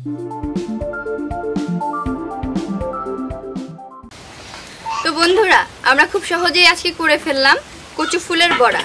তো বন্ধুরা আমরা খুব সহজেই আজকে করে ফেললাম কচু ফুলের বড়া।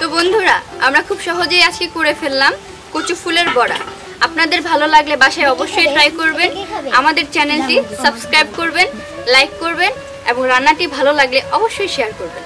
তো বন্ধুরা, আমরা খুব সহজেই আজকে করে ফেললাম কচু ফুলের বড়া। আপনাদের ভালো লাগলে বাসায় অবশ্যই ট্রাই করবেন। আমাদের চ্যানেলটি সাবস্ক্রাইব করবেন লাইক করবেন, এবং রান্নাটি ভালো লাগলে অবশ্যই শেয়ার করবেন।